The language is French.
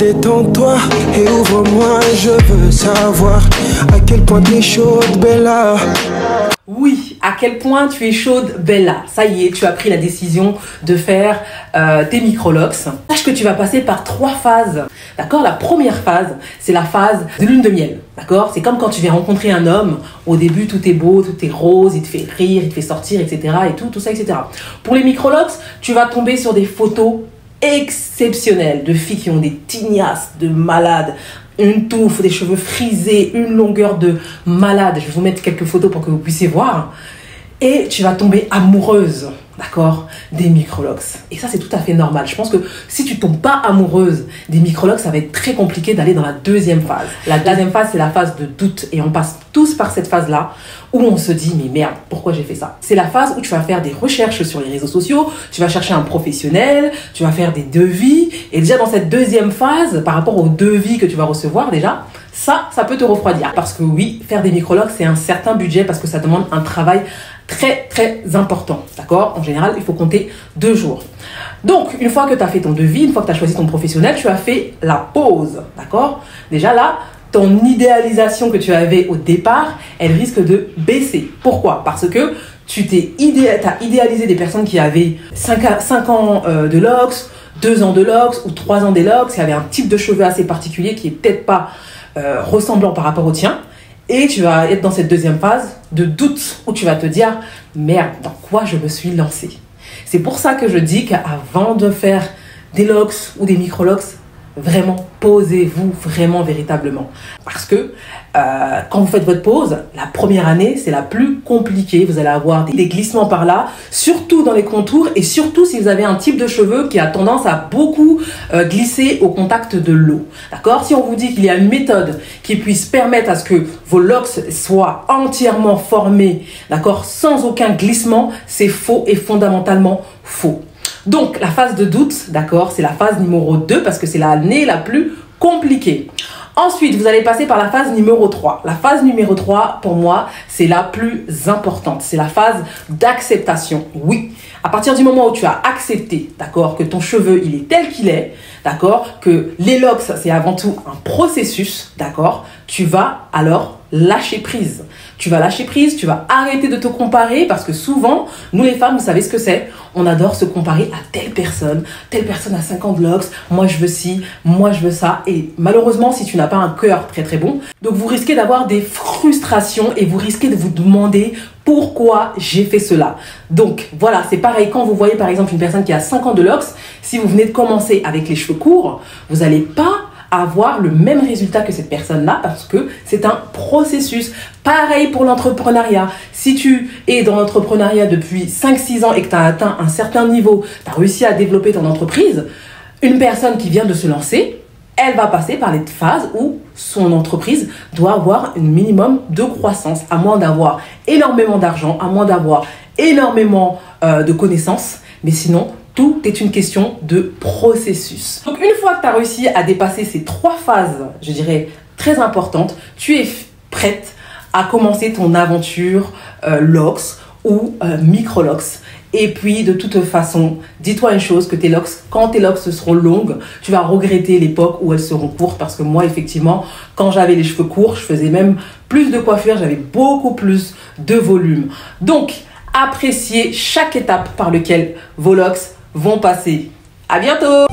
Détends-toi et ouvre-moi, je veux savoir à quel point t'es chaude, Bella. Oui, à quel point tu es chaude, Bella. Ça y est, tu as pris la décision de faire euh, tes microlox. Sache que tu vas passer par trois phases. D'accord? La première phase, c'est la phase de lune de miel. D'accord? C'est comme quand tu viens rencontrer un homme. Au début, tout est beau, tout est rose, il te fait rire, il te fait sortir, etc. Et tout, tout ça, etc. Pour les microlox, tu vas tomber sur des photos exceptionnelles de filles qui ont des tignasses de malades, une touffe, des cheveux frisés, une longueur de malade. Je vais vous mettre quelques photos pour que vous puissiez voir. Et tu vas tomber amoureuse, d'accord, des microlox. Et ça, c'est tout à fait normal. Je pense que si tu tombes pas amoureuse des microlox, ça va être très compliqué d'aller dans la deuxième phase. La deuxième phase, c'est la phase de doute. Et on passe tous par cette phase-là où on se dit, mais merde, pourquoi j'ai fait ça? C'est la phase où tu vas faire des recherches sur les réseaux sociaux, tu vas chercher un professionnel, tu vas faire des devis. Et déjà, dans cette deuxième phase, par rapport aux devis que tu vas recevoir, déjà, ça, ça peut te refroidir. Parce que oui, faire des micrologs, c'est un certain budget parce que ça demande un travail très très important. D'accord? En général, il faut compter deux jours. Donc, une fois que tu as fait ton devis, une fois que tu as choisi ton professionnel, tu as fait la pause. D'accord? Déjà là, ton idéalisation que tu avais au départ, elle risque de baisser. Pourquoi? Parce que tu t'es as idéalisé des personnes qui avaient 5, ans euh, de LOX, 2 ans de LOX ou 3 ans de LOX, qui avaient un type de cheveux assez particulier qui est peut-être pas euh, ressemblant par rapport au tien. Et tu vas être dans cette deuxième phase de doute où tu vas te dire merde, dans quoi je me suis lancé C'est pour ça que je dis qu'avant de faire des locks ou des micro-locks, vraiment posez-vous vraiment véritablement. Parce que euh, quand vous faites votre pause, la première année, c'est la plus compliquée. Vous allez avoir des glissements par là, surtout dans les contours et surtout si vous avez un type de cheveux qui a tendance à beaucoup euh, glisser au contact de l'eau. D'accord? Si on vous dit qu'il y a une méthode qui puisse permettre à ce que vos locks soient entièrement formés, d'accord, sans aucun glissement, c'est faux et fondamentalement faux. Donc, la phase de doute, d'accord, c'est la phase numéro 2 parce que c'est l'année la plus compliquée. Ensuite, vous allez passer par la phase numéro 3. La phase numéro 3, pour moi, c'est la plus importante. C'est la phase d'acceptation. Oui, à partir du moment où tu as accepté, d'accord, que ton cheveu, il est tel qu'il est, d'accord, que l'élox, c'est avant tout un processus, d'accord, tu vas alors lâcher prise. Tu vas lâcher prise, tu vas arrêter de te comparer parce que souvent, nous les femmes, vous savez ce que c'est? On adore se comparer à telle personne, telle personne a 50 locks, moi je veux ci, moi je veux ça. Et malheureusement, si tu n'as pas un cœur très très bon, donc vous risquez d'avoir des frustrations et vous risquez de vous demander pourquoi j'ai fait cela. Donc voilà, c'est pareil quand vous voyez par exemple une personne qui a 50 de locks, si vous venez de commencer avec les cheveux courts, vous n'allez pas avoir le même résultat que cette personne-là parce que c'est un processus. Pareil pour l'entrepreneuriat. Si tu es dans l'entrepreneuriat depuis 5-6 ans et que tu as atteint un certain niveau, tu as réussi à développer ton entreprise, une personne qui vient de se lancer, elle va passer par les phases où son entreprise doit avoir un minimum de croissance, à moins d'avoir énormément d'argent, à moins d'avoir énormément euh, de connaissances. Mais sinon, tout est une question de processus. Donc une fois que tu as réussi à dépasser ces trois phases, je dirais, très importantes, tu es prête à commencer ton aventure euh, LOX ou euh, micro-LOX. Et puis, de toute façon, dis-toi une chose, que tes locks, quand tes locks seront longues, tu vas regretter l'époque où elles seront courtes. Parce que moi, effectivement, quand j'avais les cheveux courts, je faisais même plus de coiffure, j'avais beaucoup plus de volume. Donc, appréciez chaque étape par laquelle vos locks vont passer. À bientôt